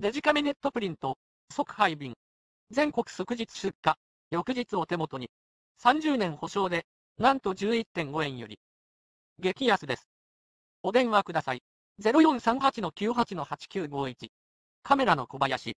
デジカメネットプリント、即配便。全国即日出荷、翌日お手元に。30年保証で、なんと11.5円より。激安です。お電話ください。0438-98-8951。カメラの小林。